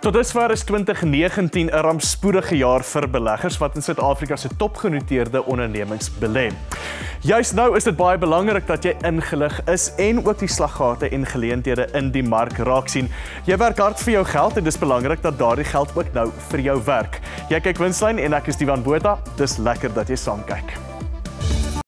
Tot dusver is 2019 'n rampspoedige jaar vir beleggers wat in Suid-Afrika se topgenoteerde ondernemings belê. Juist nou is dit baie belangrik dat jy ingelig is en ook die slaggate en geleenthede in die mark raak sien. Jy werk hard vir jou geld en dis belangrik dat daardie geld ook nou vir jou werk. Jy kyk Winslyn en ek is Divan Botha. Dis lekker dat jy saam kyk.